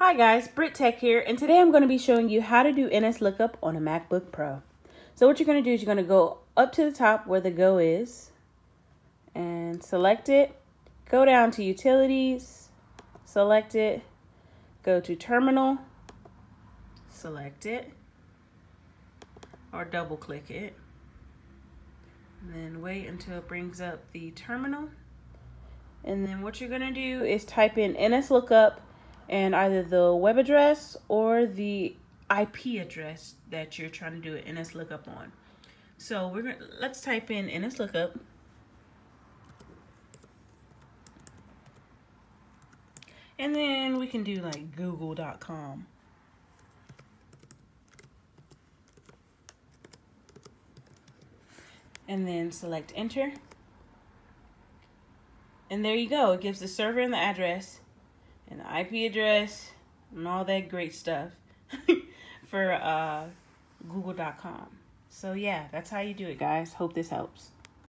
Hi guys, Britt Tech here, and today I'm going to be showing you how to do NSLOOKUP on a MacBook Pro. So what you're going to do is you're going to go up to the top where the Go is, and select it, go down to Utilities, select it, go to Terminal, select it, or double click it, and then wait until it brings up the terminal. And then what you're going to do is type in NSLOOKUP and either the web address or the IP address that you're trying to do an NS lookup on. So we're gonna let's type in NS lookup. And then we can do like google.com. And then select enter. And there you go. It gives the server and the address and the IP address and all that great stuff for uh, google.com. So yeah, that's how you do it, guys. Hope this helps.